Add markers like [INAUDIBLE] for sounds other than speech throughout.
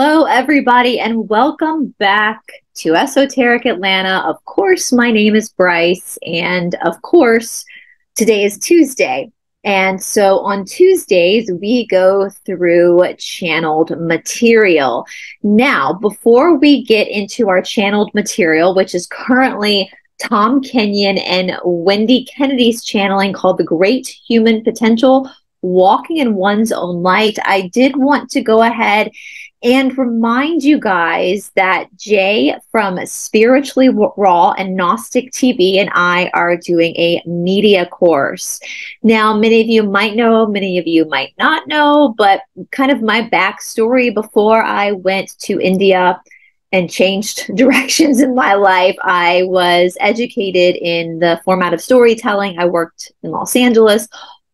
Hello, everybody, and welcome back to Esoteric Atlanta. Of course, my name is Bryce, and of course, today is Tuesday. And so on Tuesdays, we go through channeled material. Now, before we get into our channeled material, which is currently Tom Kenyon and Wendy Kennedy's channeling called The Great Human Potential Walking in One's Own Light, I did want to go ahead and remind you guys that Jay from Spiritually Raw and Gnostic TV and I are doing a media course. Now, many of you might know, many of you might not know, but kind of my backstory before I went to India and changed [LAUGHS] directions in my life. I was educated in the format of storytelling. I worked in Los Angeles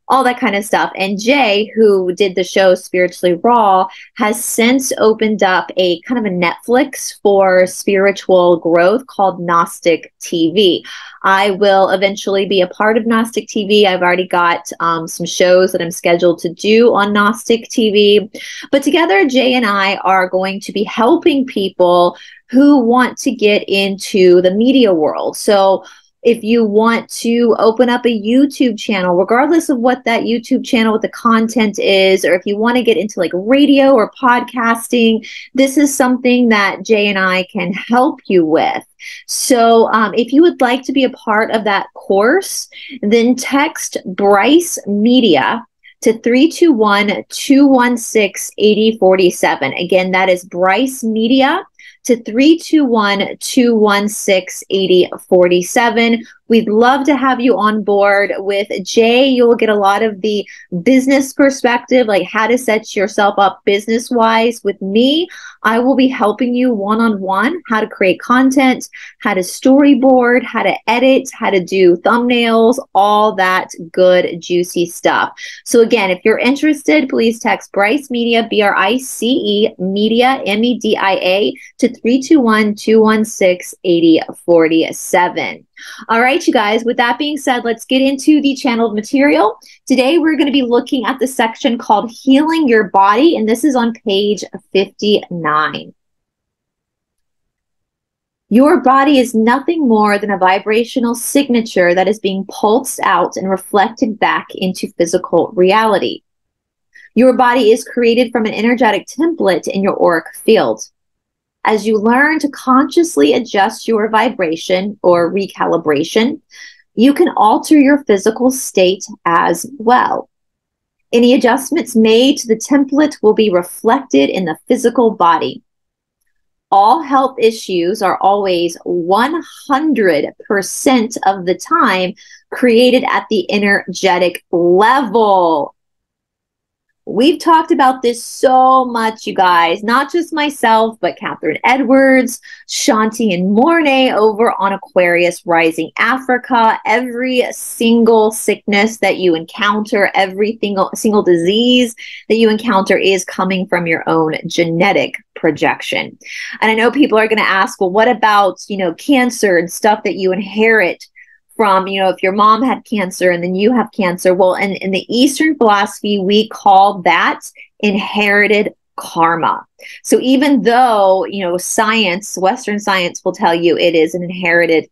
all that kind of stuff. And Jay, who did the show Spiritually Raw, has since opened up a kind of a Netflix for spiritual growth called Gnostic TV. I will eventually be a part of Gnostic TV. I've already got um, some shows that I'm scheduled to do on Gnostic TV. But together, Jay and I are going to be helping people who want to get into the media world. So, if you want to open up a YouTube channel, regardless of what that YouTube channel, what the content is, or if you want to get into like radio or podcasting, this is something that Jay and I can help you with. So, um, if you would like to be a part of that course, then text Bryce Media to 321 216 8047. Again, that is Bryce Media to 321 216 8047. We'd love to have you on board with Jay. You'll get a lot of the business perspective, like how to set yourself up business wise. With me, I will be helping you one on one how to create content, how to storyboard, how to edit, how to do thumbnails, all that good, juicy stuff. So, again, if you're interested, please text Bryce Media, B R I C E Media, M E D I A, to 321 216 8047. All right, you guys, with that being said, let's get into the channeled material. Today, we're going to be looking at the section called Healing Your Body, and this is on page 59. Your body is nothing more than a vibrational signature that is being pulsed out and reflected back into physical reality. Your body is created from an energetic template in your auric field as you learn to consciously adjust your vibration or recalibration, you can alter your physical state as well. Any adjustments made to the template will be reflected in the physical body. All health issues are always 100% of the time created at the energetic level. We've talked about this so much, you guys, not just myself, but Catherine Edwards, Shanti and Mornay over on Aquarius Rising Africa. Every single sickness that you encounter, every single, single disease that you encounter is coming from your own genetic projection. And I know people are going to ask, well, what about, you know, cancer and stuff that you inherit from, you know, if your mom had cancer and then you have cancer. Well, in, in the Eastern philosophy, we call that inherited karma. So even though, you know, science, Western science will tell you it is an inherited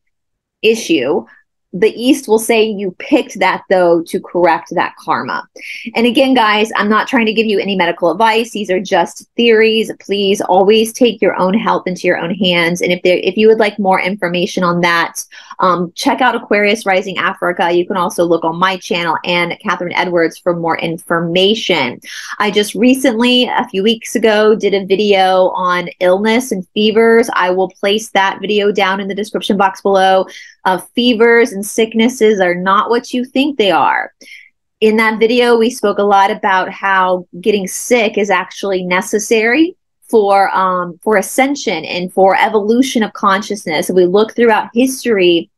issue, the East will say you picked that though to correct that karma. And again, guys, I'm not trying to give you any medical advice. These are just theories. Please always take your own health into your own hands. And if there, if you would like more information on that, um, check out Aquarius Rising Africa. You can also look on my channel and Catherine Edwards for more information. I just recently, a few weeks ago, did a video on illness and fevers. I will place that video down in the description box below. Uh, fevers and sicknesses are not what you think they are. In that video, we spoke a lot about how getting sick is actually necessary for um, for ascension and for evolution of consciousness. If we look throughout history,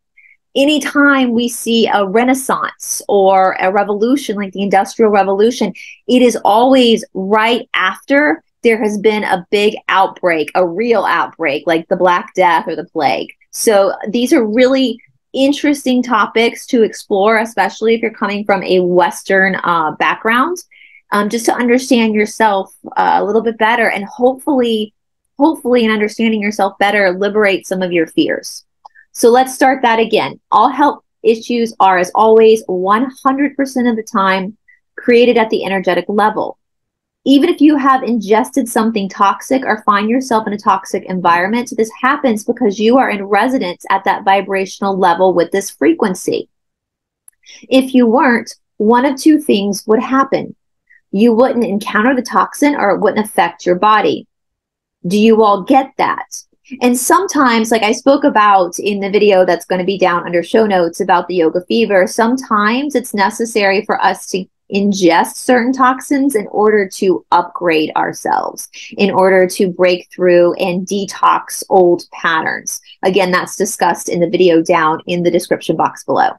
anytime we see a renaissance or a revolution like the industrial revolution, it is always right after there has been a big outbreak, a real outbreak like the Black Death or the plague. So these are really interesting topics to explore, especially if you're coming from a Western uh, background. um, just to understand yourself uh, a little bit better and hopefully, hopefully, in understanding yourself better, liberate some of your fears. So let's start that again. All health issues are, as always, 100% of the time created at the energetic level. Even if you have ingested something toxic or find yourself in a toxic environment, this happens because you are in resonance at that vibrational level with this frequency. If you weren't, one of two things would happen. You wouldn't encounter the toxin or it wouldn't affect your body. Do you all get that? And sometimes, like I spoke about in the video that's going to be down under show notes about the yoga fever, sometimes it's necessary for us to ingest certain toxins in order to upgrade ourselves, in order to break through and detox old patterns. Again, that's discussed in the video down in the description box below.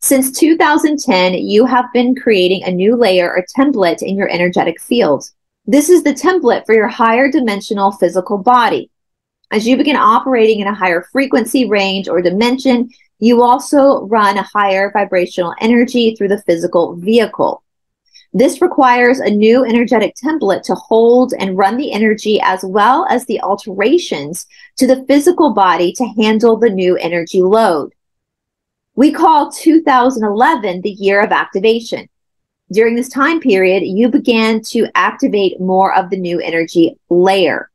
Since 2010, you have been creating a new layer or template in your energetic field. This is the template for your higher dimensional physical body. As you begin operating in a higher frequency range or dimension, you also run a higher vibrational energy through the physical vehicle. This requires a new energetic template to hold and run the energy as well as the alterations to the physical body to handle the new energy load. We call 2011 the year of activation. During this time period, you began to activate more of the new energy layer.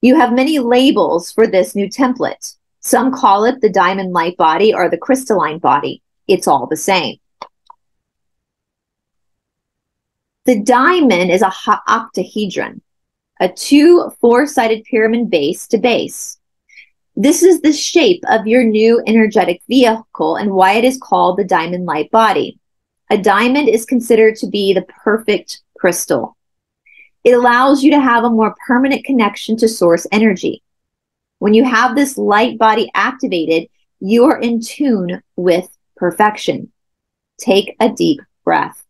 You have many labels for this new template. Some call it the diamond light body or the crystalline body. It's all the same. The diamond is a octahedron, a two four-sided pyramid base to base. This is the shape of your new energetic vehicle and why it is called the diamond light body. A diamond is considered to be the perfect crystal. It allows you to have a more permanent connection to source energy. When you have this light body activated, you are in tune with perfection. Take a deep breath.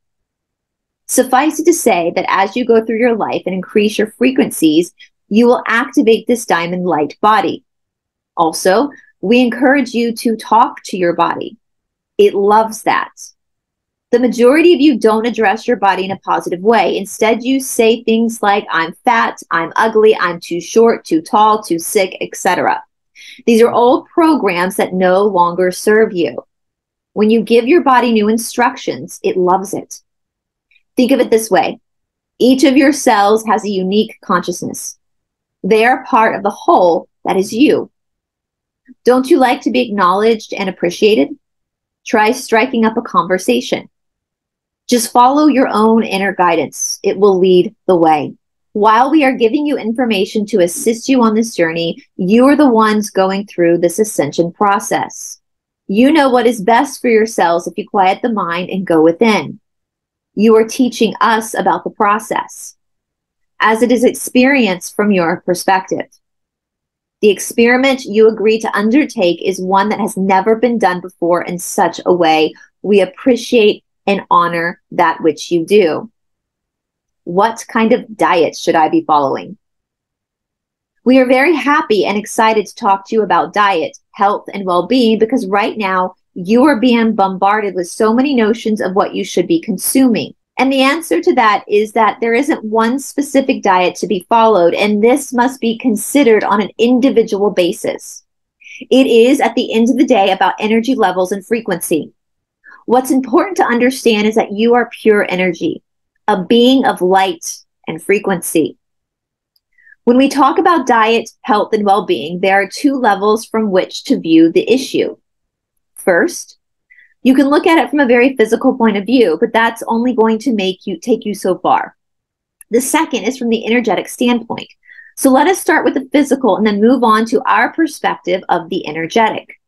Suffice it to say that as you go through your life and increase your frequencies, you will activate this diamond light body. Also, we encourage you to talk to your body. It loves that. The majority of you don't address your body in a positive way. Instead, you say things like, I'm fat, I'm ugly, I'm too short, too tall, too sick, etc. These are old programs that no longer serve you. When you give your body new instructions, it loves it. Think of it this way each of your cells has a unique consciousness. They are part of the whole that is you. Don't you like to be acknowledged and appreciated? Try striking up a conversation. Just follow your own inner guidance. It will lead the way. While we are giving you information to assist you on this journey, you are the ones going through this ascension process. You know what is best for yourselves if you quiet the mind and go within. You are teaching us about the process as it is experienced from your perspective. The experiment you agree to undertake is one that has never been done before in such a way. We appreciate and honor that which you do. What kind of diet should I be following? We are very happy and excited to talk to you about diet, health, and well being because right now you are being bombarded with so many notions of what you should be consuming. And the answer to that is that there isn't one specific diet to be followed, and this must be considered on an individual basis. It is, at the end of the day, about energy levels and frequency. What's important to understand is that you are pure energy, a being of light and frequency. When we talk about diet, health, and well being, there are two levels from which to view the issue. First, you can look at it from a very physical point of view, but that's only going to make you take you so far. The second is from the energetic standpoint. So let us start with the physical and then move on to our perspective of the energetic.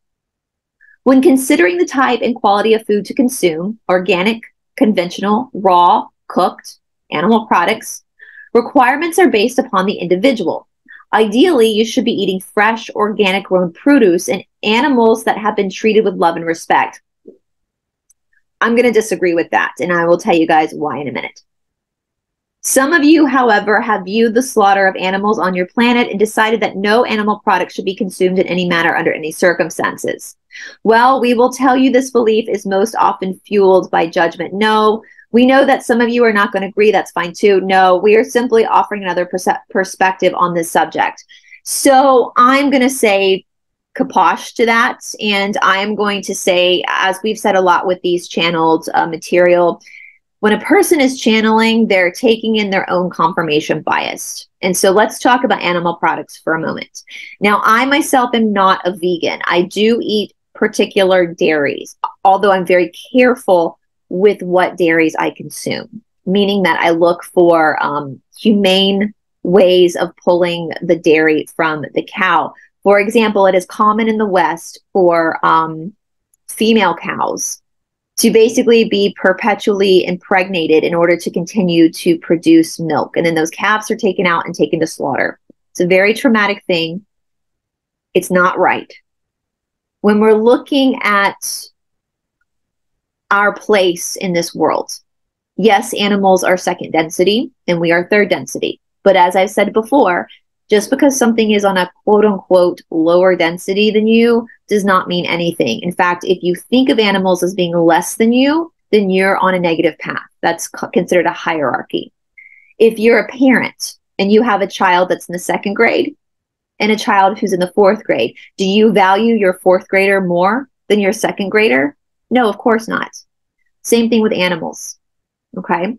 When considering the type and quality of food to consume, organic, conventional, raw, cooked, animal products, requirements are based upon the individual. Ideally, you should be eating fresh, organic grown produce and animals that have been treated with love and respect. I'm going to disagree with that, and I will tell you guys why in a minute. Some of you, however, have viewed the slaughter of animals on your planet and decided that no animal product should be consumed in any manner under any circumstances. Well, we will tell you this belief is most often fueled by judgment. No, We know that some of you are not going to agree. That's fine too. No, we are simply offering another pers- perspective on this subject. So I'm going to say kaposh to that. And I'm going to say, as we've said a lot with these channeled uh, material, when a person is channeling, they're taking in their own confirmation bias. And so let's talk about animal products for a moment. Now, I myself am not a vegan. I do eat particular dairies, although I'm very careful with what dairies I consume, meaning that I look for um, humane ways of pulling the dairy from the cow. For example, it is common in the West for um, female cows to basically be perpetually impregnated in order to continue to produce milk. And then those calves are taken out and taken to slaughter. It's a very traumatic thing. It's not right. When we're looking at our place in this world, yes, animals are second density and we are third density. But as I've said before, just because something is on a quote unquote lower density than you does not mean anything. In fact, if you think of animals as being less than you, then you're on a negative path. That's considered a hierarchy. If you're a parent and you have a child that's in the second grade and a child who's in the fourth grade, do you value your fourth grader more than your second grader? No, of course not. Same thing with animals. Okay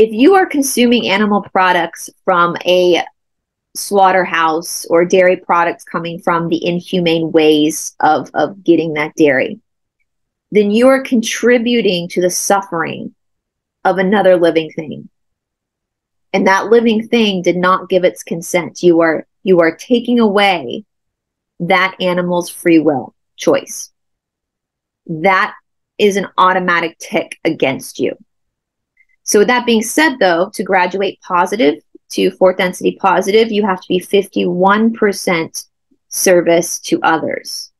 if you are consuming animal products from a slaughterhouse or dairy products coming from the inhumane ways of, of getting that dairy, then you are contributing to the suffering of another living thing. And that living thing did not give its consent. You are you are taking away that animal's free will choice. That is an automatic tick against you. So with that being said, though, to graduate positive to fourth density positive, you have to be 51% service to others.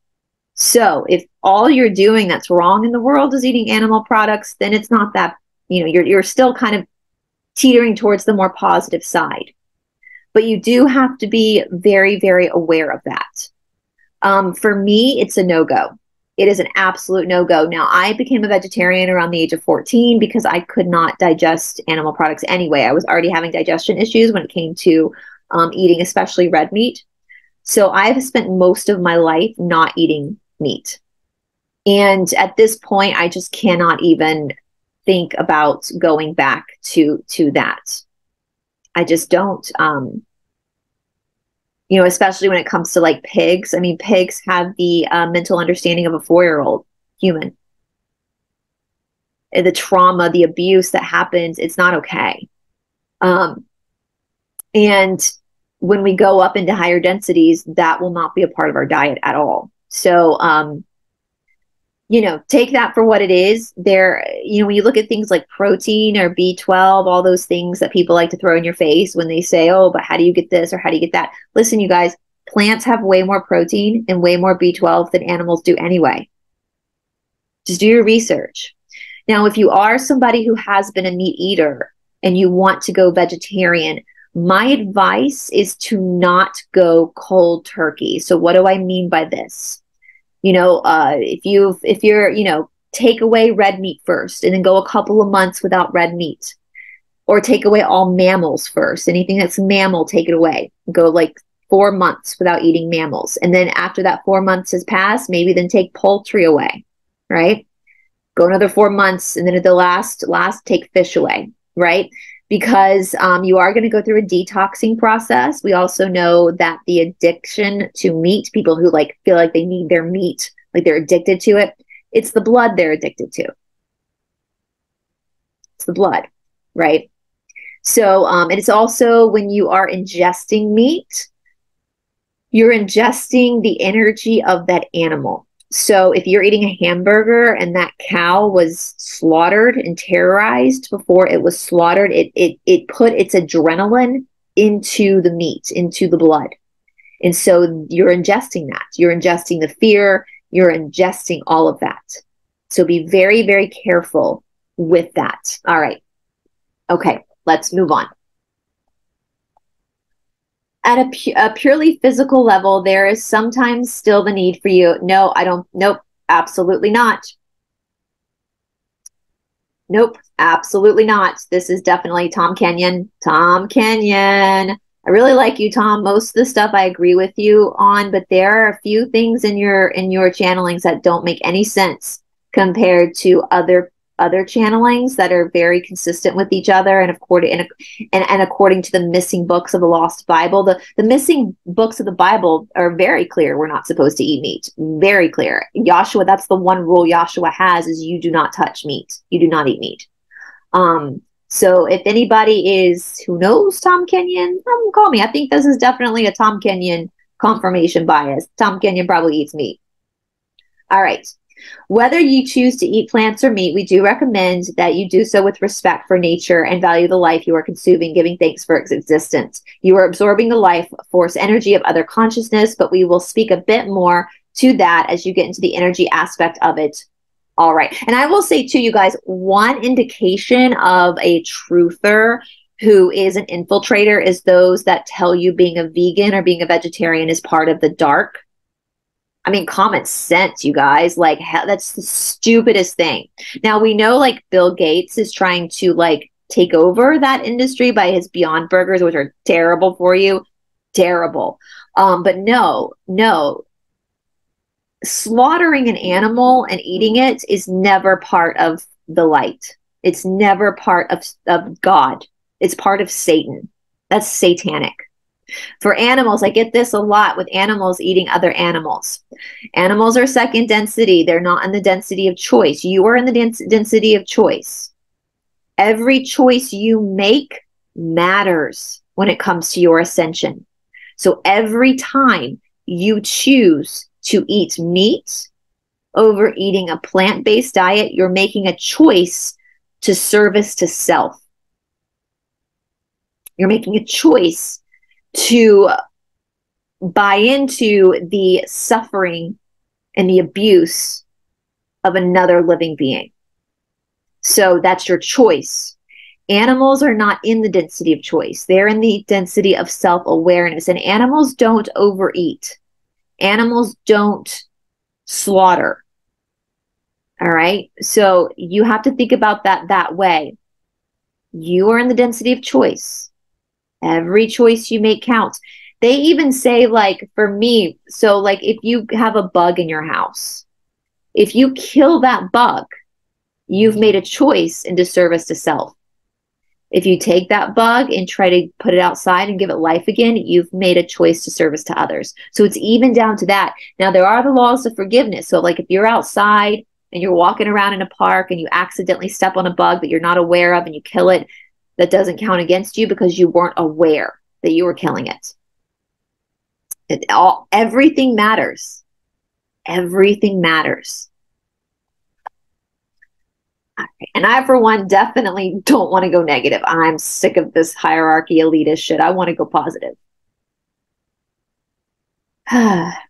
So if all you're doing that's wrong in the world is eating animal products, then it's not that, you know, you're, you're still kind of teetering towards the more positive side. But you do have to be very, very aware of that. Um, for me, it's a no go it is an absolute no go. Now, I became a vegetarian around the age of 14 because I could not digest animal products anyway. I was already having digestion issues when it came to um, eating, especially red meat. So I've spent most of my life not eating meat. And at this point, I just cannot even think about going back to to that. I just don't. Um, you know, especially when it comes to like pigs. I mean, pigs have the uh, mental understanding of a four year old human. The trauma, the abuse that happens, it's not okay. Um, and when we go up into higher densities, that will not be a part of our diet at all. So, um, you know, take that for what it is. There, you know, when you look at things like protein or B12, all those things that people like to throw in your face when they say, oh, but how do you get this or how do you get that? Listen, you guys, plants have way more protein and way more B12 than animals do anyway. Just do your research. Now, if you are somebody who has been a meat eater and you want to go vegetarian, my advice is to not go cold turkey. So, what do I mean by this? You know uh, if you if you're you know take away red meat first and then go a couple of months without red meat. Or take away all mammals first. Anything that's mammal take it away. Go like four months without eating mammals. And then after that four months has passed maybe then take poultry away right? Go another four months and then at the last last take fish away right because um, you are going to go through a detoxing process. We also know that the addiction to meat, people who like feel like they need their meat, like they're addicted to it, it's the blood they're addicted to. It's the blood, right? So, um, and it's also when you are ingesting meat, you're ingesting the energy of that animal. So if you're eating a hamburger and that cow was slaughtered and terrorized before it was slaughtered, it it it put its adrenaline into the meat, into the blood. And so you're ingesting that. You're ingesting the fear, you're ingesting all of that. So be very, very careful with that. All right. Okay, let's move on at a, pu- a purely physical level, there is sometimes still the need for you. No, I don't. Nope, absolutely not. Nope, absolutely not. This is definitely Tom Kenyon. Tom Kenyon. I really like you, Tom. Most of the stuff I agree with you on, but there are a few things in your in your channelings that don't make any sense compared to other other channelings that are very consistent with each other and according and, and, and according to the missing books of the lost bible. The the missing books of the bible are very clear. We're not supposed to eat meat. Very clear. Joshua that's the one rule joshua has is you do not touch meat. You do not eat meat. Um so if anybody is who knows tom kenyon um, call me. I think this is definitely a tom kenyon confirmation bias. Tom kenyon probably eats meat. All right whether you choose to eat plants or meat, we do recommend that you do so with respect for nature and value the life you are consuming, giving thanks for its existence. You are absorbing the life force energy of other consciousness, but we will speak a bit more to that as you get into the energy aspect of it. All right. And I will say to you guys, one indication of a truther who is an infiltrator is those that tell you being a vegan or being a vegetarian is part of the dark I mean, common sense, you guys. Like, that's the stupidest thing. Now, we know like Bill Gates is trying to like take over that industry by his Beyond Burgers, which are terrible for you. Terrible. Um, but no, no. Slaughtering an animal and eating it is never part of the light. It's never part of, of God. It's part of Satan. That's satanic. For animals, I get this a lot with animals eating other animals. Animals are second density, they're not in the density of choice. You are in the dens- density of choice. Every choice you make matters when it comes to your ascension. So every time you choose to eat meat over eating a plant based diet, you're making a choice to service to self. You're making a choice to buy into the suffering and the abuse of another living being. So that's your choice. Animals are not in the density of choice, they're in the density of self awareness. And animals don't overeat, animals don't slaughter. All right. So you have to think about that that way. You are in the density of choice. Every choice you make counts. They even say, like, for me, so like if you have a bug in your house, if you kill that bug, you've made a choice into service to self. If you take that bug and try to put it outside and give it life again, you've made a choice to service to others. So it's even down to that. Now, there are the laws of forgiveness. So, like, if you're outside and you're walking around in a park and you accidentally step on a bug that you're not aware of and you kill it, that doesn't count against you because you weren't aware that you were killing it. it all everything matters. Everything matters. And I, for one, definitely don't want to go negative. I'm sick of this hierarchy elitist shit. I want to go positive. [SIGHS]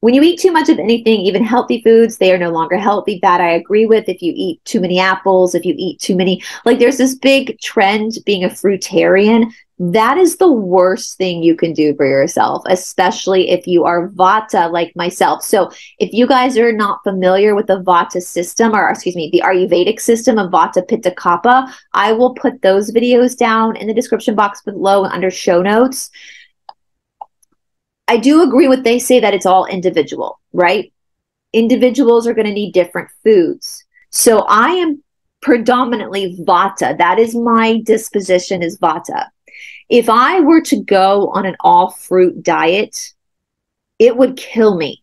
When you eat too much of anything, even healthy foods, they are no longer healthy. That I agree with. If you eat too many apples, if you eat too many, like there's this big trend being a fruitarian. That is the worst thing you can do for yourself, especially if you are Vata like myself. So, if you guys are not familiar with the Vata system, or excuse me, the Ayurvedic system of Vata Pitta Kapha, I will put those videos down in the description box below and under show notes. I do agree with they say that it's all individual, right? Individuals are going to need different foods. So I am predominantly vata. That is my disposition is vata. If I were to go on an all fruit diet, it would kill me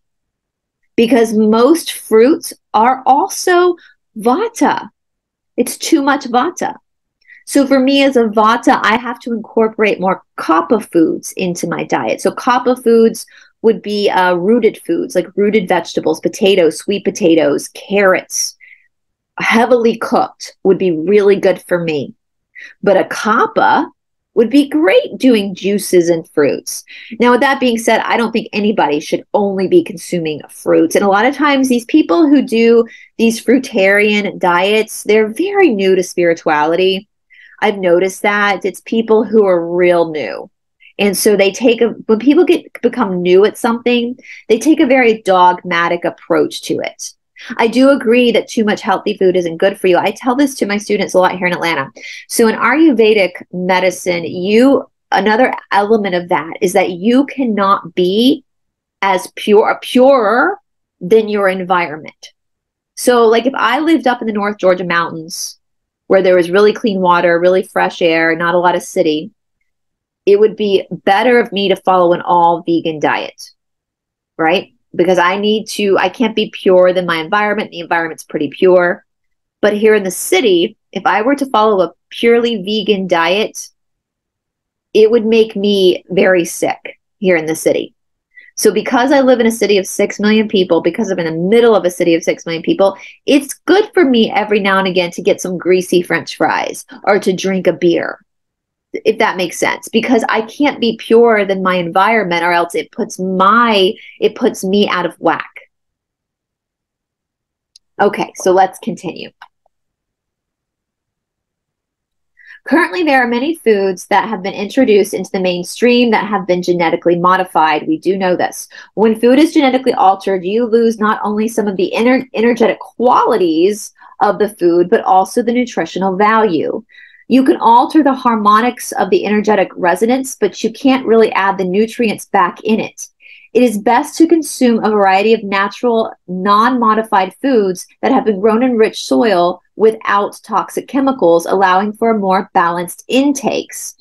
because most fruits are also vata. It's too much vata. So for me as a Vata, I have to incorporate more Kapha foods into my diet. So Kapha foods would be uh, rooted foods like rooted vegetables, potatoes, sweet potatoes, carrots, heavily cooked would be really good for me. But a Kapha would be great doing juices and fruits. Now, with that being said, I don't think anybody should only be consuming fruits. And a lot of times, these people who do these fruitarian diets, they're very new to spirituality. I've noticed that it's people who are real new. And so they take a when people get become new at something, they take a very dogmatic approach to it. I do agree that too much healthy food isn't good for you. I tell this to my students a lot here in Atlanta. So in Ayurvedic medicine, you another element of that is that you cannot be as pure purer than your environment. So like if I lived up in the North Georgia mountains where there was really clean water, really fresh air, not a lot of city, it would be better of me to follow an all vegan diet. Right? because I need to, I can't be pure than my environment. The environment's pretty pure. But here in the city, if I were to follow a purely vegan diet, it would make me very sick here in the city. So, because I live in a city of 6 million people, because I'm in the middle of a city of 6 million people, it's good for me every now and again to get some greasy french fries or to drink a beer if that makes sense. Because i can't be purer than my environment or else it puts my it puts me out of whack. Okay so let's continue Currently, there are many foods that have been introduced into the mainstream that have been genetically modified. We do know this. When food is genetically altered, you lose not only some of the ener- energetic qualities of the food, but also the nutritional value. You can alter the harmonics of the energetic resonance, but you can't really add the nutrients back in it. It is best to consume a variety of natural, non modified foods that have been grown in rich soil without toxic chemicals, allowing for more balanced intakes.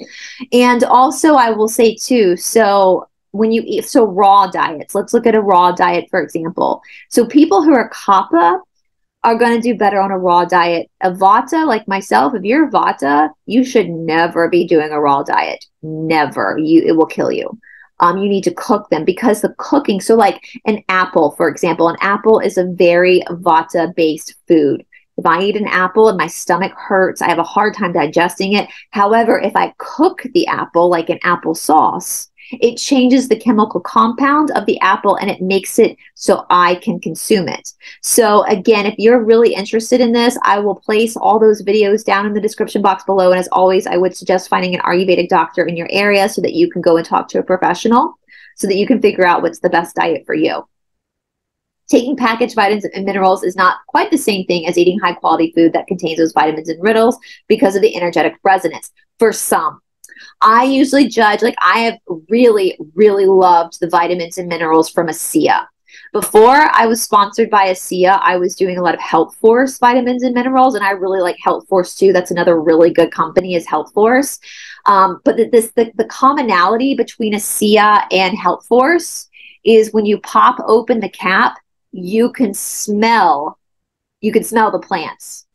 And also, I will say too, so when you eat, so raw diets, let's look at a raw diet, for example. So people who are kapha, are going to do better on a raw diet. A Vata, like myself, if you're Vata, you should never be doing a raw diet. Never. You it will kill you. Um, you need to cook them because the cooking. So, like an apple, for example, an apple is a very Vata based food. If I eat an apple and my stomach hurts, I have a hard time digesting it. However, if I cook the apple like an apple sauce, it changes the chemical compound of the apple and it makes it so I can consume it. So, again, if you're really interested in this, I will place all those videos down in the description box below. And as always, I would suggest finding an Ayurvedic doctor in your area so that you can go and talk to a professional so that you can figure out what's the best diet for you. Taking packaged vitamins and minerals is not quite the same thing as eating high quality food that contains those vitamins and minerals because of the energetic resonance. For some, I usually judge, like, I have really, really loved the vitamins and minerals from ASEA. Before I was sponsored by ASEA, I was doing a lot of Health Force vitamins and minerals, and I really like Health Force too. That's another really good company is Health Force. Um, but the, this the, the commonality between ASEA and Health Force is when you pop open the cap, you can smell, you can smell the plants.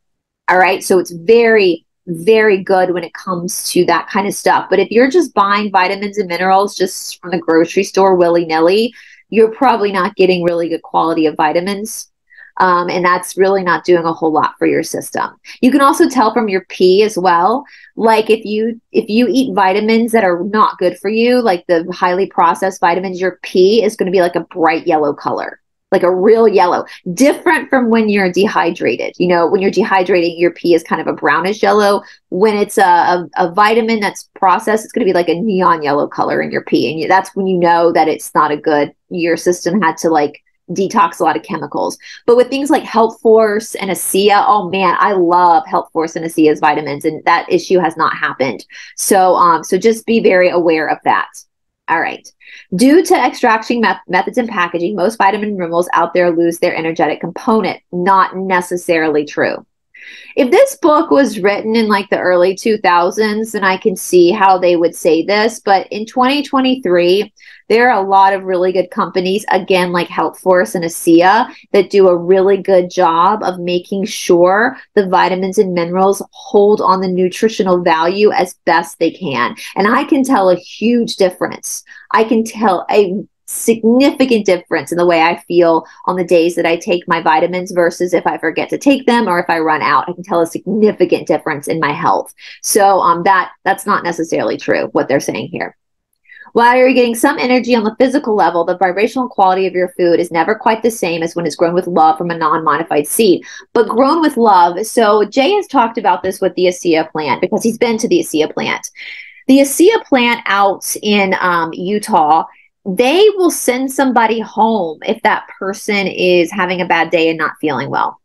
All right, so it's very very good when it comes to that kind of stuff. But if you're just buying vitamins and minerals just from the grocery store willy nilly, you're probably not getting really good quality of vitamins. Um, and that's really not doing a whole lot for your system. You can also tell from your pee as well. Like if you if you eat vitamins that are not good for you, like the highly processed vitamins, your pee is going to be like a bright yellow color like a real yellow, different from when you're dehydrated. You know, when you're dehydrating, your pee is kind of a brownish yellow. When it's a, a, a vitamin that's processed, it's going to be like a neon yellow color in your pee. And that's when you know that it's not a good, your system had to like detox a lot of chemicals. But with things like Health Force and ASEA, oh man, I love Health Force and ASEA's vitamins, and that issue has not happened. So, um, so just be very aware of that. All right. Due to extraction met- methods and packaging, most vitamin minerals out there lose their energetic component. Not necessarily true. If this book was written in like the early 2000s, then I can see how they would say this. But in 2023, there are a lot of really good companies, again, like Health Force and ASEA, that do a really good job of making sure the vitamins and minerals hold on the nutritional value as best they can. And I can tell a huge difference. I can tell a significant difference in the way I feel on the days that I take my vitamins versus if I forget to take them or if I run out. I can tell a significant difference in my health. So um, that that's not necessarily true what they're saying here. While you're getting some energy on the physical level, the vibrational quality of your food is never quite the same as when it's grown with love from a non modified seed, but grown with love. So, Jay has talked about this with the ASEA plant because he's been to the ASEA plant. The ASEA plant out in um, Utah they will send somebody home if that person is having a bad day and not feeling well.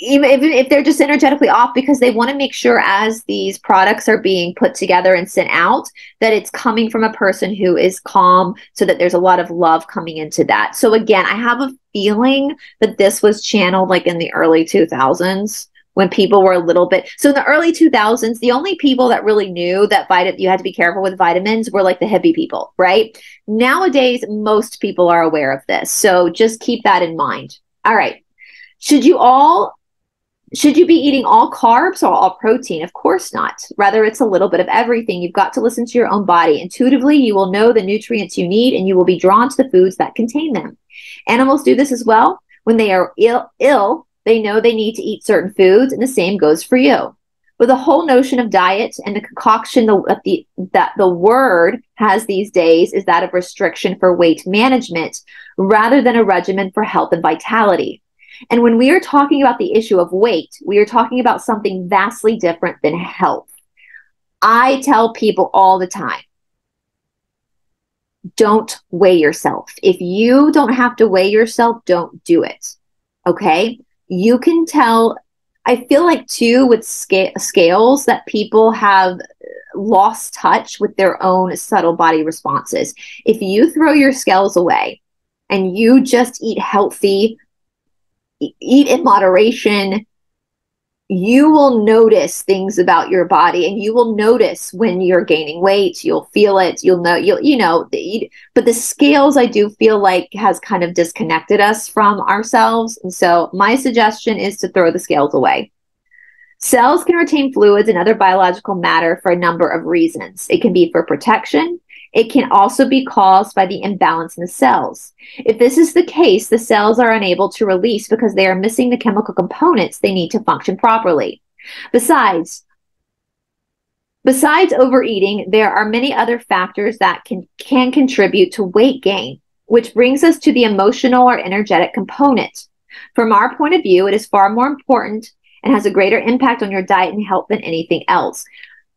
Even if, if they're just energetically off because they want to make sure as these products are being put together and sent out that it's coming from a person who is calm so that there's a lot of love coming into that. So again i have a feeling that this was channeled like in the early 2000s when people were a little bit so in the early 2000s the only people that really knew that vitamin you had to be careful with vitamins were like the hippie people right nowadays most people are aware of this so just keep that in mind all right should you all should you be eating all carbs or all protein? Of course not. Rather, it's a little bit of everything. You've got to listen to your own body. Intuitively, you will know the nutrients you need and you will be drawn to the foods that contain them. Animals do this as well. When they are Ill, Ill, they know they need to eat certain foods, and the same goes for you. But the whole notion of diet and the concoction the, the, that the word has these days is that of restriction for weight management rather than a regimen for health and vitality. And when we are talking about the issue of weight, we are talking about something vastly different than health. I tell people all the time don't weigh yourself. If you don't have to weigh yourself, don't do it. Okay. You can tell, I feel like too with sca- scales that people have lost touch with their own subtle body responses. If you throw your scales away and you just eat healthy, eat in moderation, you will notice things about your body and you will notice when you're gaining weight. You'll feel it. You'll know you'll you know but the scales i do feel like has kind of disconnected us from ourselves. And so my suggestion is to throw the scales away. Cells can retain fluids and other biological matter for a number of reasons. It can be for protection it can also be caused by the imbalance in the cells. If this is the case, the cells are unable to release because they are missing the chemical components they need to function properly. Besides, besides overeating, there are many other factors that can, can contribute to weight gain, which brings us to the emotional or energetic component. From our point of view, it is far more important and has a greater impact on your diet and health than anything else.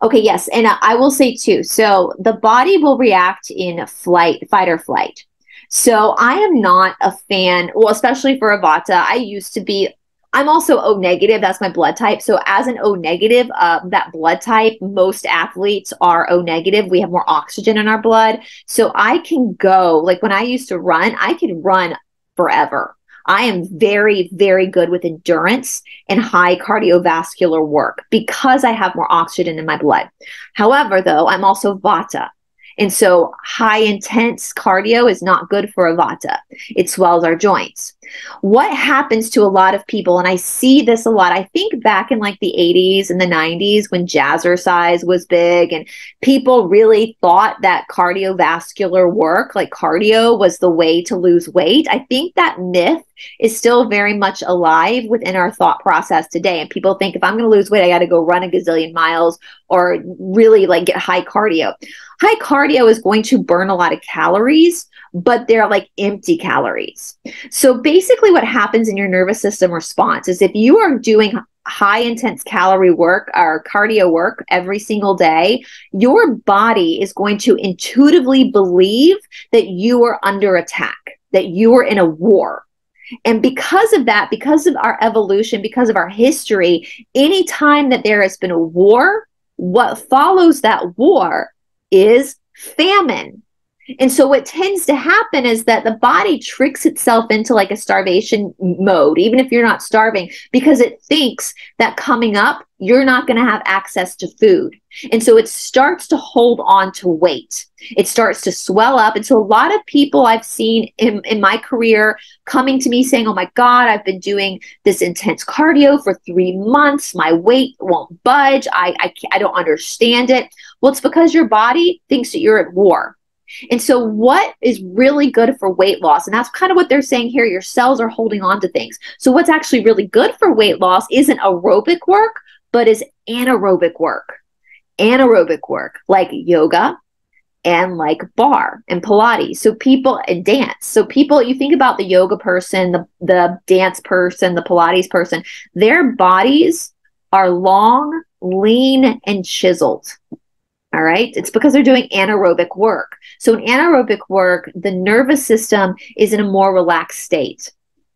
Okay, yes. And I will say too so the body will react in flight, fight or flight. So I am not a fan, well, especially for a Vata. I used to be, I'm also O negative. That's my blood type. So as an O negative, uh, that blood type, most athletes are O negative. We have more oxygen in our blood. So I can go, like when I used to run, I could run forever. I am very, very good with endurance and high cardiovascular work because I have more oxygen in my blood. However, though, I'm also Vata. And so high intense cardio is not good for a Vata. It swells our joints. What happens to a lot of people, and I see this a lot, I think back in like the 80s and the 90s when jazzercise was big and people really thought that cardiovascular work, like cardio, was the way to lose weight. I think that myth is still very much alive within our thought process today. And people think if I'm going to lose weight, I got to go run a gazillion miles or really like get high cardio. High cardio is going to burn a lot of calories, but they're like empty calories. So basically, what happens in your nervous system response is if you are doing high intense calorie work or cardio work every single day, your body is going to intuitively believe that you are under attack, that you are in a war. And because of that, because of our evolution, because of our history, anytime that there has been a war, what follows that war is famine. And so what tends to happen is that the body tricks itself into like a starvation mode, even if you're not starving, because it thinks that coming up, you're not going to have access to food. And so it starts to hold on to weight. It starts to swell up. And so a lot of people I've seen in, in my career coming to me saying, Oh my God, I've been doing this intense cardio for three months. My weight won't budge. I, I, I don't understand it. Well, it's because your body thinks that you're at war and so, what is really good for weight loss? And that's kind of what they're saying here your cells are holding on to things. So, what's actually really good for weight loss isn't aerobic work, but is anaerobic work. Anaerobic work like yoga and like barre and Pilates. So, people and dance. So, people, you think about the yoga person, the, the dance person, the Pilates person, their bodies are long, lean, and chiseled All right. It's because they're doing anaerobic work. So, in anaerobic work, the nervous system is in a more relaxed state,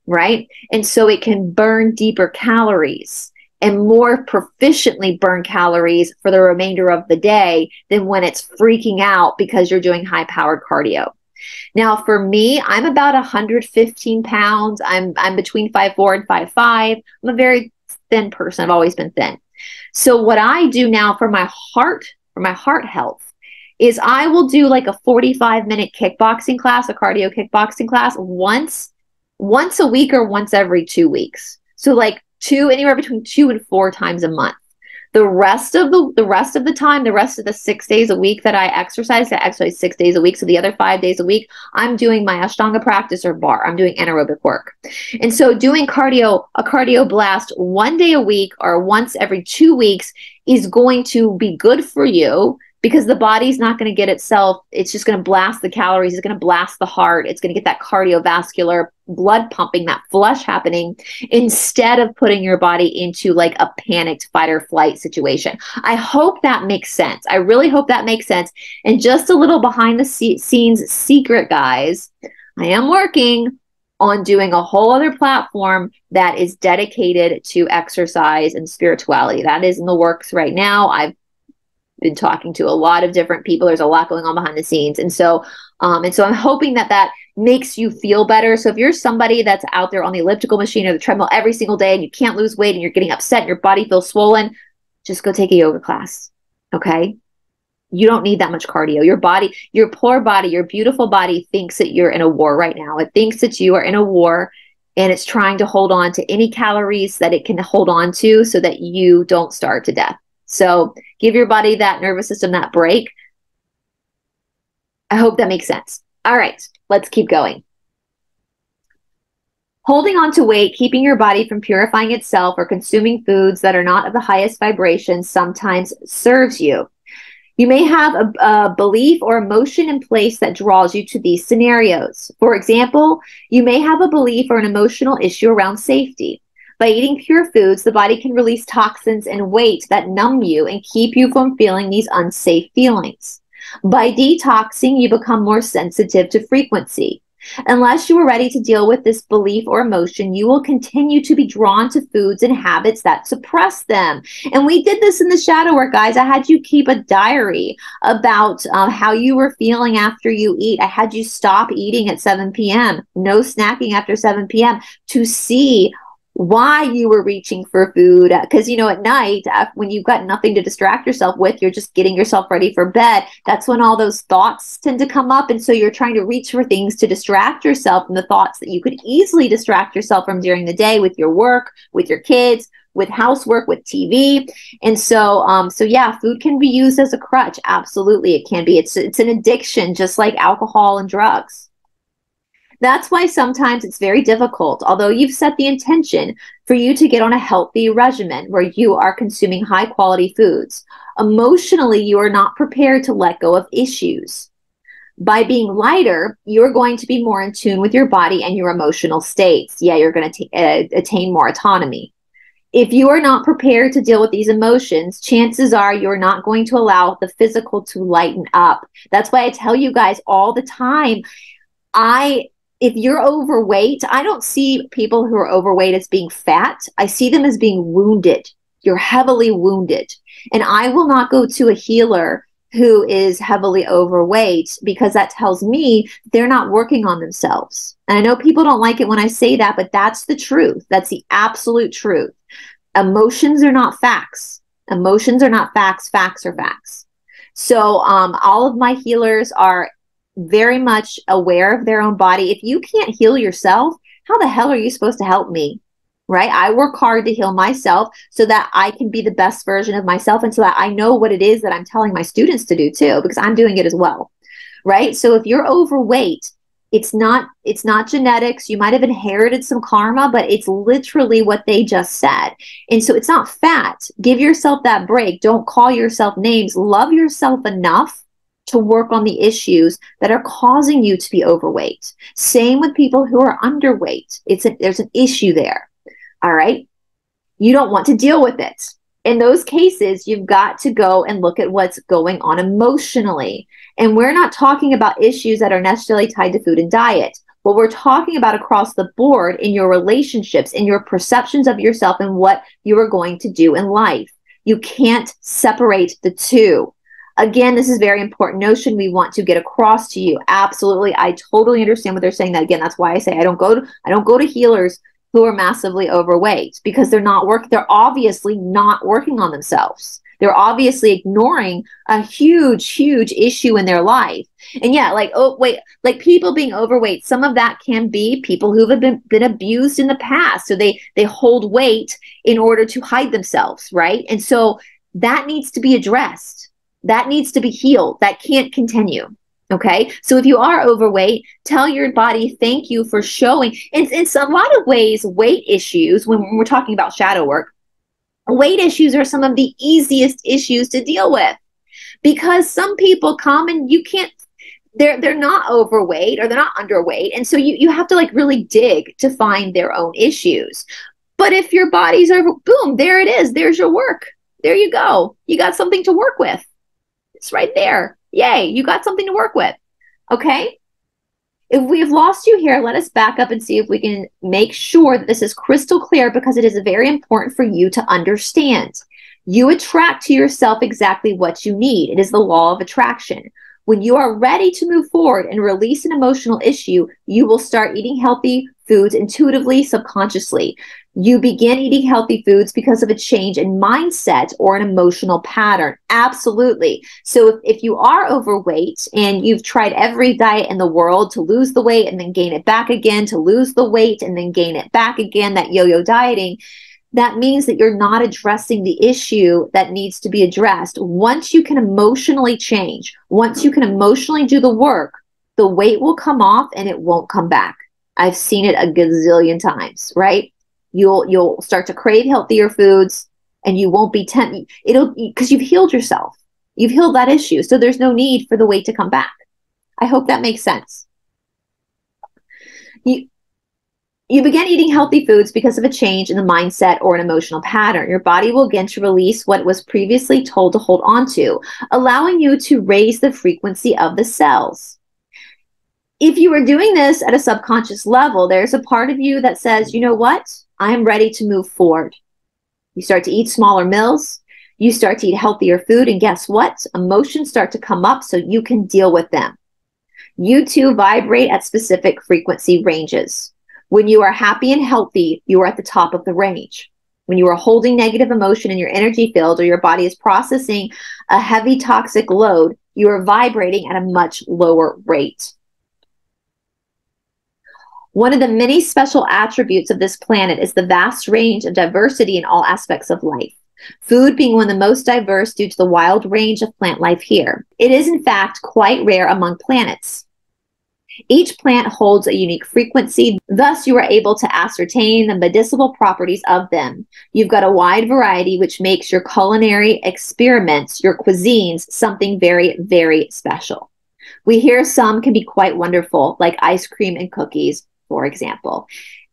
right? And so it can burn deeper calories and more proficiently burn calories for the remainder of the day than when it's freaking out because you're doing high powered cardio. Now, for me, I'm about 115 pounds. I'm I'm between 5'4 and 5'5. I'm a very thin person. I've always been thin. So what I do now for my heart, for my heart health, is I will do like a 45 minute kickboxing class, a cardio kickboxing class once once a week or once every 2 weeks. So like two anywhere between 2 and 4 times a month the rest of the the rest of the time the rest of the six days a week that i exercise i exercise six days a week. So the other five days a week i'm doing my ashtanga practice or barre. I'm doing anaerobic work. And so doing cardio a cardio blast one day a week or once every two weeks is going to be good for you because the body's not going to get itself it's just going to blast the calories it's going to blast the heart it's going to get that cardiovascular blood pumping that flush happening instead of putting your body into like a panicked fight or flight situation i hope that makes sense i really hope that makes sense and just a little behind the scenes secret guys i am working on doing a whole other platform that is dedicated to exercise and spirituality. That is in the works right now. I've been talking to a lot of different people. There's a lot going on behind the scenes, and so um, and so I'm hoping that that makes you feel better. So if you're somebody that's out there on the elliptical machine or the treadmill every single day and you can't lose weight and you're getting upset and your body feels swollen, just go take a yoga class. Okay. You don't need that much cardio. Your body, your poor body, your beautiful body thinks that you're in a war right now. It thinks that you are in a war and it's trying to hold on to any calories that it can hold on to so that you don't starve to death. So give your body that nervous system that break. I hope that makes sense. All right, let's keep going. Holding on to weight, keeping your body from purifying itself, or consuming foods that are not of the highest vibration sometimes serves you. You may have a, a, belief or emotion in place that draws you to these scenarios. For example, you may have a belief or an emotional issue around safety. By eating pure foods, the body can release toxins and weight that numb you and keep you from feeling these unsafe feelings. By detoxing, you become more sensitive to frequency. Unless you are ready to deal with this belief or emotion, you will continue to be drawn to foods and habits that suppress them. And we did this in the shadow work, guys. I had you keep a diary about um, how you were feeling after you eat. I had you stop eating at 7 p.m., no snacking after 7 p.m. to see why you were reaching for food because you know at night when you've got nothing to distract yourself with you're just getting yourself ready for bed. That's when all those thoughts tend to come up and so you're trying to reach for things to distract yourself from the thoughts that you could easily distract yourself from during the day with your work with your kids with housework with tv and so um so yeah food can be used as a crutch. Absolutely it can be. It's it's an addiction just like alcohol and drugs that's why sometimes it's very difficult, although you've set the intention for you to get on a healthy regimen where you are consuming high quality foods. Emotionally, you are not prepared to let go of issues. By being lighter, you're going to be more in tune with your body and your emotional states. Yeah, you're going to uh, attain more autonomy. If you are not prepared to deal with these emotions, chances are you're not going to allow the physical to lighten up. That's why I tell you guys all the time I if you're overweight, I don't see people who are overweight as being fat. I see them as being wounded. You're heavily wounded. And I will not go to a healer who is heavily overweight because that tells me they're not working on themselves. And I know people don't like it when I say that, but that's the truth. That's the absolute truth. Emotions are not facts. Emotions are not facts. Facts are facts. So um, all of my healers are very much aware of their own body. If you can't heal yourself, how the hell are you supposed to help me? Right? I work hard to heal myself so that I can be the best version of myself and so that I know what it is that I'm telling my students to do too, because I'm doing it as well. Right? So if you're overweight, it's not it's not genetics you might have inherited some karma but it's literally what they just said and so it's not fat give yourself that break don't call yourself names love yourself enough to work on the issues that are causing you to be overweight. Same with people who are underweight. It's a, there's an issue there. All right. You don't want to deal with it. in those cases, you've got to go and look at what's going on emotionally. And we're not talking about issues that are necessarily tied to food and diet. What we're talking about across the board in your relationships, in your perceptions of yourself, and what you are going to do in life. You can't separate the two. Again, this is very important notion we want to get across to you. Absolutely. I totally understand what they're saying. That again, that's why I say I don't go to I don't go to healers who are massively overweight because they're not work they're obviously not working on themselves they're obviously ignoring a huge huge issue in their life and yeah like oh wait like people being overweight some of that can be people who have been, been abused in the past so they they hold weight in order to hide themselves right and so that needs to be addressed that needs to be healed. That can't continue. Okay. So if you are overweight, tell your body thank you for showing. In, in a lot of ways, weight issues, when we're talking about shadow work, weight issues are some of the easiest issues to deal with. Because some people come and you can't they're they're not overweight or they're not underweight and so you you have to like really dig to find their own issues. But if your body's over boom there it is. There's your work. There you go. You got something to work with it's right there Yay, you got something to work with. Okay. If we have lost you here, let us back up and see if we can make sure that this is crystal clear because it is very important for you to understand. You attract to yourself exactly what you need. It is the law of attraction. When you are ready to move forward and release an emotional issue, you will start eating healthy foods intuitively, subconsciously. You begin eating healthy foods because of a change in mindset or an emotional pattern. Absolutely. So, if, if you are overweight and you've tried every diet in the world to lose the weight and then gain it back again, to lose the weight and then gain it back again, that yo yo dieting, that means that you're not addressing the issue that needs to be addressed. Once you can emotionally change, once you can emotionally do the work, the weight will come off and it won't come back. I've seen it a gazillion times, right? You'll you'll start to crave healthier foods and you won't be tempted it'll because you've healed yourself. You've healed that issue. So there's no need for the weight to come back. I hope that makes sense. You you begin eating healthy foods because of a change in the mindset or an emotional pattern. Your body will begin to release what was previously told to hold on to, allowing you to raise the frequency of the cells. If you are doing this at a subconscious level, there's a part of you that says, you know what? I am ready to move forward. You start to eat smaller meals. You start to eat healthier food. And guess what? Emotions start to come up so you can deal with them. You too vibrate at specific frequency ranges. When you are happy and healthy, you are at the top of the range. When you are holding negative emotion in your energy field or your body is processing a heavy toxic load, you are vibrating at a much lower rate. One of the many special attributes of this planet is the vast range of diversity in all aspects of life. Food being one of the most diverse due to the wild range of plant life here. It is, in fact, quite rare among planets. Each plant holds a unique frequency, thus, you are able to ascertain the medicinal properties of them. You've got a wide variety, which makes your culinary experiments, your cuisines, something very, very special. We hear some can be quite wonderful, like ice cream and cookies, for example.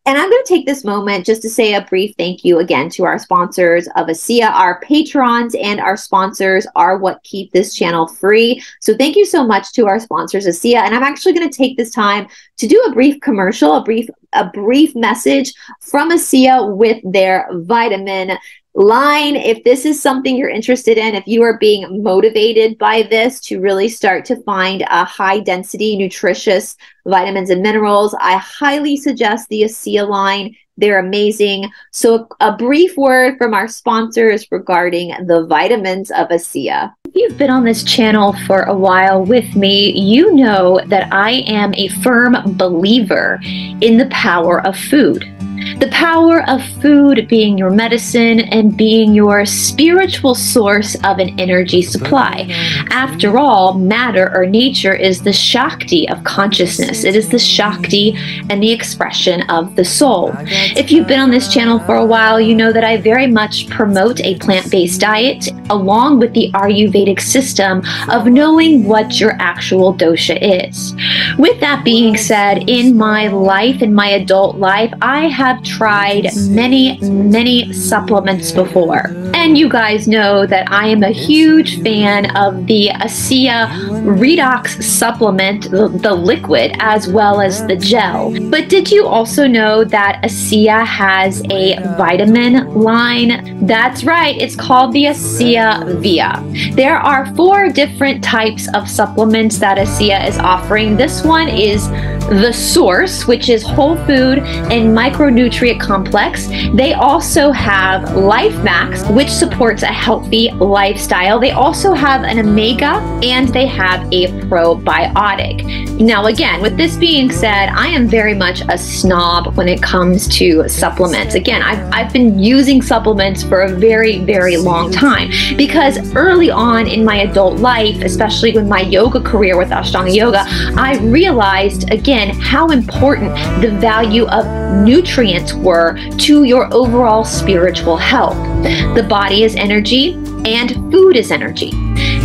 And I'm going to take this moment just to say a brief thank you again to our sponsors of ASEA. Our patrons and our sponsors are what keep this channel free. So thank you so much to our sponsors, ASEA. And I'm actually going to take this time to do a brief commercial, a brief a brief message from ASEA with their vitamin line if this is something you're interested in if you are being motivated by this to really start to find a high density nutritious vitamins and minerals i highly suggest the ASEA line. They're amazing. So a brief word from our sponsors regarding the vitamins of ASEA. If you've been on this channel for a while with me you know that i am a firm believer in the power of food the power of food being your medicine and being your spiritual source of an energy supply. After all, matter or nature is the Shakti of consciousness. It is the Shakti and the expression of the soul. If you've been on this channel for a while, you know that I very much promote a plant based diet along with the Ayurvedic system of knowing what your actual dosha is. With that being said, in my life, in my adult life, I have have tried many, many supplements before. And you guys know that I am a huge fan of the ASEA Redox supplement, the, the liquid, as well as the gel. But did you also know that ASEA has a vitamin line? That's right, it's called the ASEA Via. There are four different types of supplements that ASEA is offering. This one is the Source, which is whole food and micronutrient complex. They also have Life Max, which supports a healthy lifestyle. They also have an Omega and they have a probiotic. Now, again, with this being said, I am very much a snob when it comes to supplements. Again, I've, I've been using supplements for a very, very long time because early on in my adult life, especially with my yoga career with Ashtanga Yoga, I realized again how important the value of nutrients were to your overall spiritual health. The body is energy and food is energy.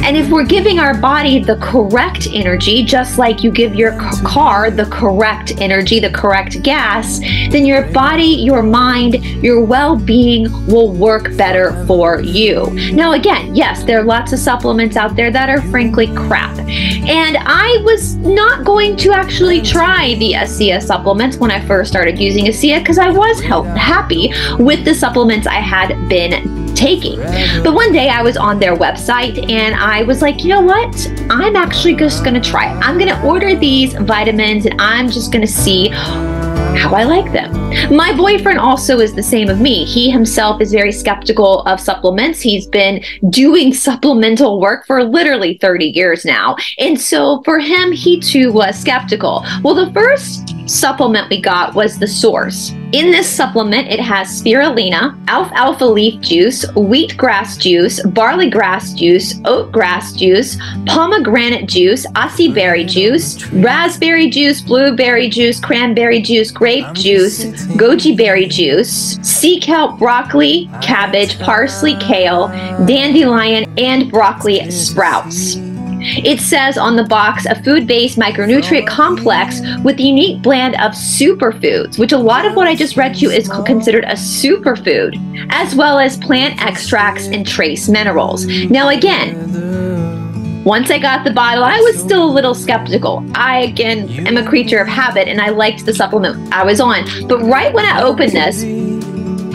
And if we're giving our body the correct energy, just like you give your car the correct energy, the correct gas, then your body, your mind, your well being will work better for you. Now, again, yes, there are lots of supplements out there that are frankly crap. And I was not going to actually try the ASEA supplements when I first started using ASEA because I was health- happy with the supplements I had been taking. But one day I was on their website and I was like, you know what? I'm actually just going to try it. I'm going to order these vitamins and I'm just going to see how I like them. My boyfriend also is the same of me. He himself is very skeptical of supplements. He's been doing [LAUGHS] supplemental work for literally 30 years now. And so for him, he too was skeptical. Well, the first supplement we got was the source. In this supplement, it has spirulina, alfalfa leaf juice, wheatgrass juice, barley grass juice, oat grass juice, pomegranate juice, acai berry juice, raspberry juice, blueberry juice, cranberry juice, grape juice, goji berry juice, sea kelp, broccoli, cabbage, parsley, kale, dandelion, and broccoli sprouts. It says on the box a food based micronutrient complex with a unique blend of superfoods, which a lot of what I just read to you is considered a superfood, as well as plant extracts and trace minerals. Now, again, once I got the bottle, I was still a little skeptical. I, again, am a creature of habit and I liked the supplement I was on. But right when I opened this,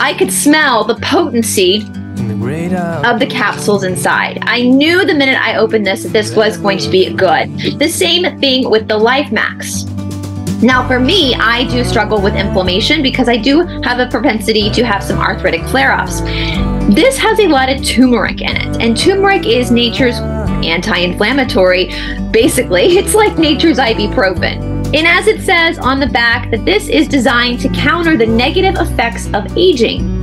I could smell the potency Uh, of the capsules inside. I knew the minute I opened this that this was going to be good. The same thing with the Life Max. Now, for me, I do struggle with inflammation because I do have a propensity to have some arthritic flare ups. This has a lot of turmeric in it, and turmeric is nature's anti inflammatory. Basically, [LAUGHS] it's like nature's ibuprofen. And as it says on the back, that this is designed to counter the negative effects of aging.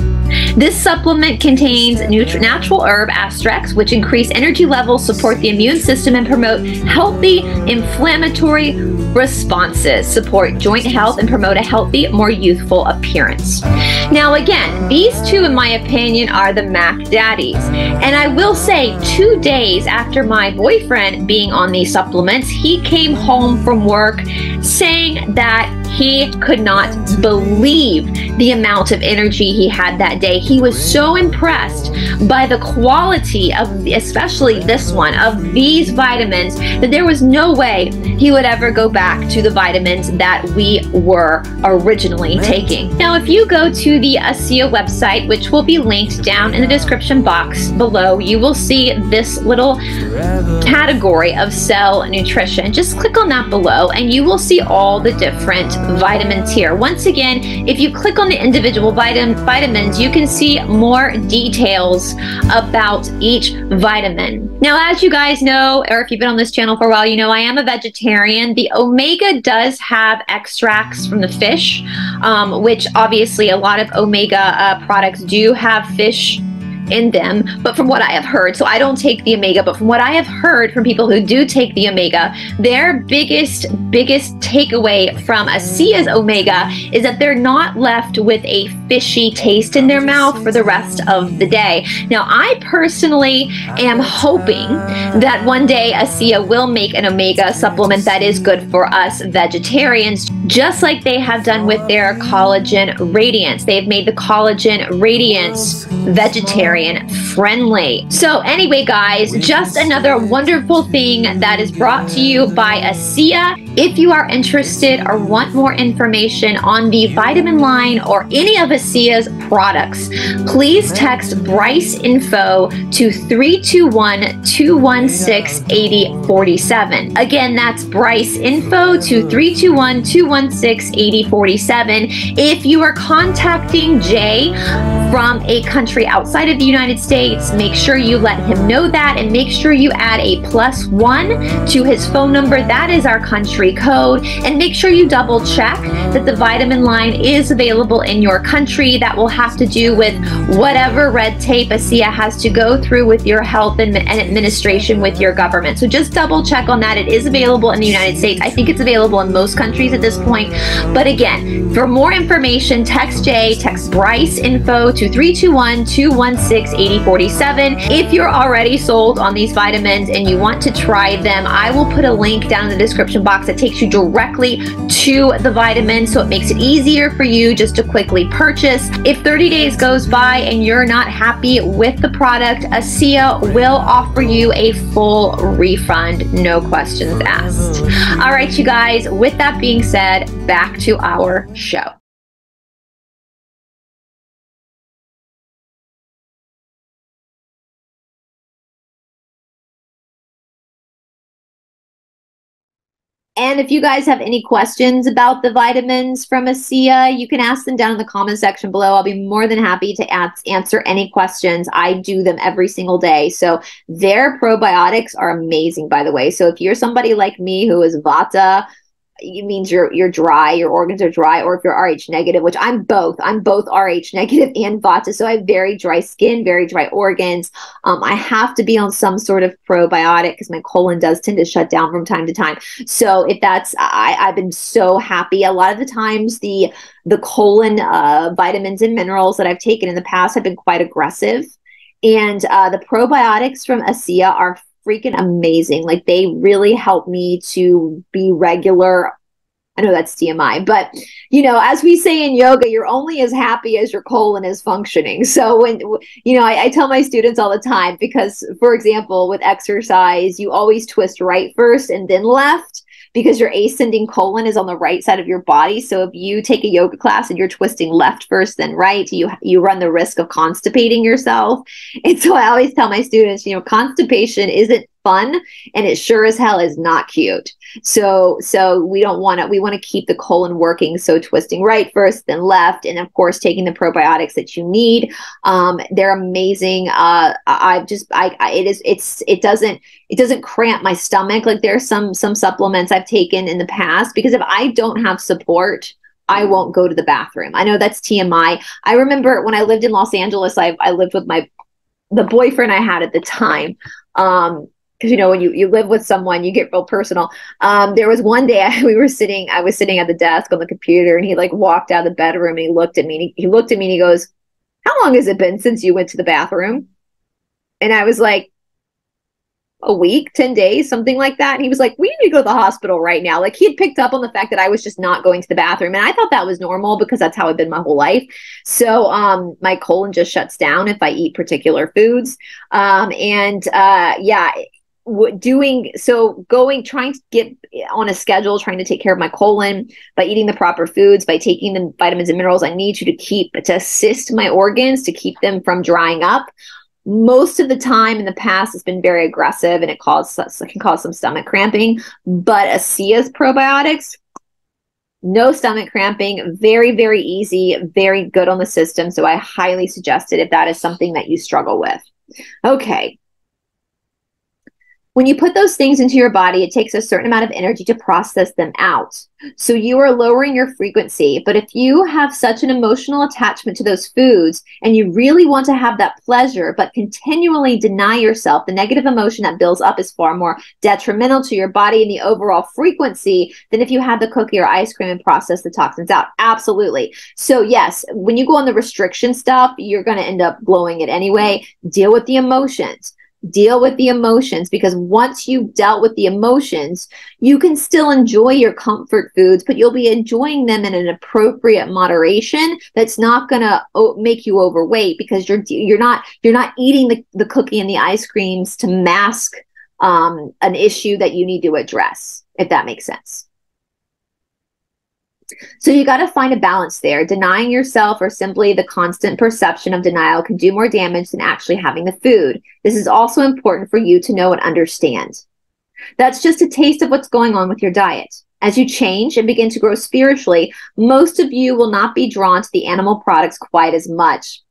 This supplement contains natural herb extracts, which increase energy levels, support the immune system, and promote healthy inflammatory responses, support joint health, and promote a healthy, more youthful appearance. Now, again, these two, in my opinion, are the Mac Daddies. And I will say, two days after my boyfriend being on these supplements, he came home from work saying that he could not believe the amount of energy he had that day. He was so impressed by the quality of, especially this one, of these vitamins, that there was no way he would ever go back to the vitamins that we were originally taking. Now, if you go to the ASEA website, which will be linked down in the description box below, you will see this little category of cell nutrition. Just click on that below and you will see all the different vitamins here. Once again, if you click on the individual vitam- vitamins, you can see more details about each vitamin. Now, as you guys know, or if you've been on this channel for a while, you know I am a vegetarian. The omega does have extracts from the fish, um, which obviously a lot of omega uh, products do have fish in them, but from what I have heard, so I don't take the omega, but from what I have heard from people who do take the omega, their biggest, biggest takeaway from ASEA's omega is that they're not left with a fishy taste in their mouth for the rest of the day. Now, I personally am hoping that one day ASEA will make an omega supplement that is good for us vegetarians just like they have done with their collagen radiance. They've made the collagen radiance vegetarian friendly. So, anyway, guys, just another wonderful thing that is brought to you by ASEA. If you are interested or want more information on the vitamin line or any of ASEA's products, please text Brice Info to 321 216 8047. Again, that's Brice Info to 321 216 8047. If you are contacting Jay from a country outside of the United States, make sure you let him know that and make sure you add a plus one to his phone number. That is our country code and make sure you double check that the vitamin line is available in your country. That will have to do with whatever red tape ASEA has to go through with your health and, and administration with your government. So just double check on that. It is available in the United States. I think it's available in most countries at this point. But again, for more information, text Jay, text Brice info to 321 216 8047. If you're already sold on these vitamins and you want to try them, I will put a link down in the description box that takes you directly to the vitamin so it makes it easier for you just to quickly purchase. If 30 days goes by and you're not happy with the product, ASEA will offer you a full refund, no questions asked. Mm-hmm. All right, you guys, with that being said, back to our show. And if you guys have any questions about the vitamins from ASEA, you can ask them down in the comment section below. I'll be more than happy to answer any questions. I do them every single day. So their probiotics are amazing, by the way. So if you're somebody like me who is Vata, it means you're you're dry, your organs are dry, or if you're Rh negative, which I'm both. I'm both Rh negative [LAUGHS] and Vata, so I have very dry skin, very dry organs. Um, I have to be on some sort of probiotic because my colon does tend to shut down from time to time. So if that's, I, I've been so happy. A lot of the times, the the colon uh, vitamins and minerals that I've taken in the past have been quite aggressive. And uh, the probiotics from ASEA are freaking amazing. Like they really help me to be regular. I know that's TMI, but you know, as we say in yoga, you're only as happy as your colon is functioning. So when you know, I, I tell my students all the time because, for example, with exercise, you always twist right first and then left because your ascending colon is on the right side of your body. So if you take a yoga class and you're twisting left first then right, you you run the risk of constipating yourself. [LAUGHS] And so I always tell my students, you know, constipation isn't fun and it sure as hell is not cute so so we don't want to we want to keep the colon working so twisting right first then left and of course taking the probiotics that you need um, they're amazing uh, i've just I, I it is it's it doesn't it doesn't cramp my stomach like there's some some supplements i've taken in the past because if i don't have support I won't go to the bathroom. I know that's TMI. I remember when I lived in Los Angeles, I, I lived with my the boyfriend I had at the time. Um, because you know when you you live with someone you get real personal. Um there was one day [LAUGHS] I, we were sitting i was sitting at the desk on the computer and he like walked out of the bedroom and he looked at me and he, he looked at me and he goes how long has it been since you went to the bathroom? And i was like a week? 10 days? Something like that? And he was like we need to go to the hospital right now. Like he had picked up on the fact that i was just not going to the bathroom and i thought that was normal because that's how i've been my whole life. So um my colon just shuts down if i eat particular foods. Um and uh yeah doing so going trying to get on a schedule trying to take care of my colon by eating the proper foods by taking the vitamins and minerals i need to to keep to assist my organs to keep them from drying up. Most of the time in the past it's been very aggressive and it causes can cause some stomach cramping but ASEA's probiotics no stomach cramping very very easy very good on the system. So i highly suggest it if that is something that you struggle with. Okay when you put those things into your body, it takes a certain amount of energy to process them out. So you are lowering your frequency. But if you have such an emotional attachment to those foods and you really want to have that pleasure, but continually deny yourself, the negative emotion that builds up is far more detrimental to your body and the overall frequency than if you had the cookie or ice cream and process the toxins out. Absolutely. So, yes, when you go on the restriction stuff, you're going to end up blowing it anyway. Deal with the emotions deal with the emotions because once you've dealt with the emotions, you can still enjoy your comfort foods, but you'll be enjoying them in an appropriate moderation that's not going to make you overweight because you're you're not you're not eating the, the cookie and the ice creams to mask um, an issue that you need to address, if that makes sense. So you got to find a balance there. Denying yourself or simply the constant perception of denial can do more damage than actually having the food. This is also important for you to know and understand. That's just a taste of what's going on with your diet. As you change and begin to grow spiritually, most of you will not be drawn to the animal products quite as much.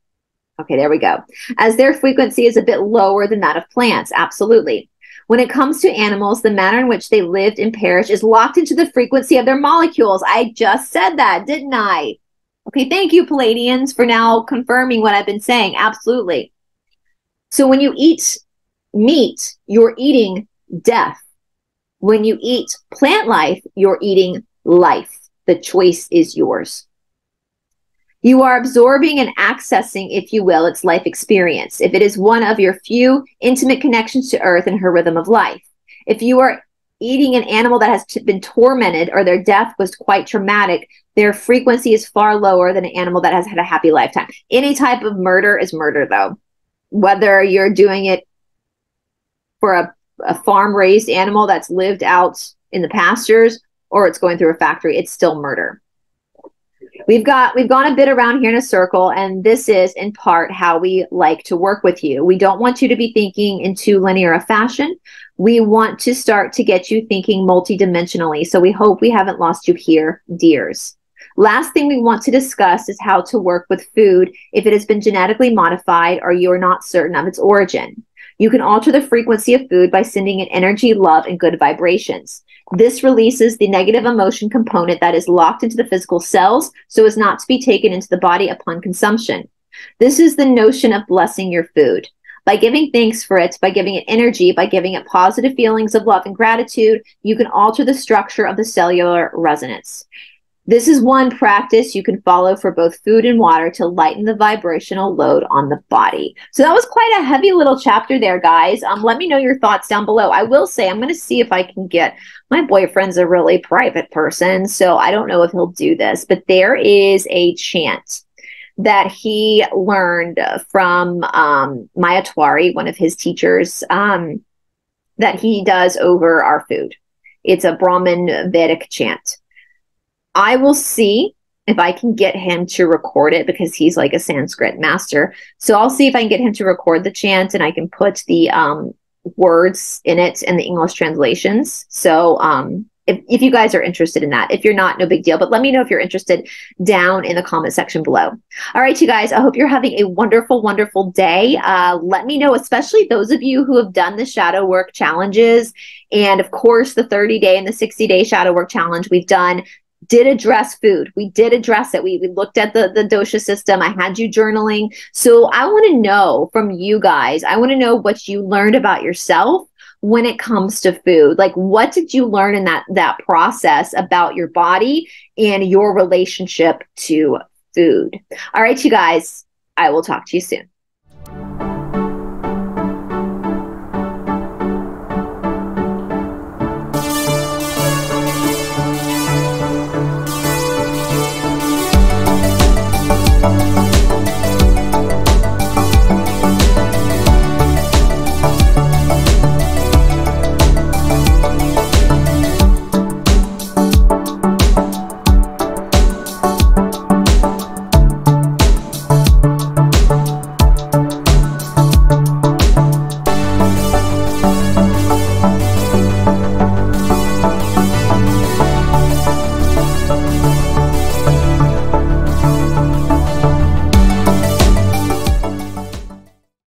Okay, there we go. As their frequency is a bit lower than that of plants, absolutely. When it comes to animals, the manner in which they lived and perished is locked into the frequency of their molecules. I just said that, didn't I? Okay, thank you, Pleiadians, for now confirming what I've been saying. Absolutely. So when you eat meat, you're eating death. When you eat plant life, you're eating life. The choice is yours. You are absorbing and accessing, if you will, its life experience, if it is one of your few intimate connections to Earth and her rhythm of life. If you are eating an animal that has been tormented or their death was quite traumatic, their frequency is far lower than an animal that has had a happy lifetime. Any type of murder is murder, though. Whether you're doing it for a, a farm raised animal that's lived out in the pastures or it's going through a factory, it's still murder we've got we've gone a bit around here in a circle and this is in part how we like to work with you. We don't want you to be thinking in too linear a fashion. We want to start to get you thinking multidimensionally so we hope we haven't lost you here dears. Last thing we want to discuss is how to work with food if it has been genetically modified or you're not certain of its origin you can alter the frequency of food by sending it energy love and good vibrations this releases the negative emotion component that is locked into the physical cells so as not to be taken into the body upon consumption. This is the notion of blessing your food. By giving thanks for it, by giving it energy, by giving it positive feelings of love and gratitude, you can alter the structure of the cellular resonance. This is one practice you can follow for both food and water to lighten the vibrational load on the body. So that was quite a heavy little chapter there, guys. Um, let me know your thoughts down below. I will say I'm going to see if I can get my boyfriend's a really private person, so I don't know if he'll do this, but there is a chant that he learned from um, Maya Tiwari, one of his teachers, um, that he does over our food. It's a Brahmin Vedic chant. I will see if I can get him to record it because he's like a Sanskrit master. So I'll see if I can get him to record the chant and I can put the um, words in it and the English translations. So um, if, if you guys are interested in that. If you're not, no big deal. But let me know if you're interested down in the comment section below. All right, you guys, I hope you're having a wonderful, wonderful day. Uh, let me know, especially those of you who have done the shadow work challenges. And of course, the 30 day and the 60 day shadow work challenge we've done did address food. We did address it. We, we looked at the, the dosha system. I had you journaling. So I want to know from you guys, I want to know what you learned about yourself when it comes to food. Like what did you learn in that that process about your body and your relationship to food? All right, you guys, I will talk to you soon.